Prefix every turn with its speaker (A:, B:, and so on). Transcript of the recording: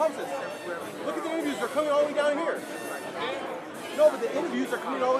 A: Thompson, look at the interviews. They're coming all the way down here. No, but the interviews are coming all the way.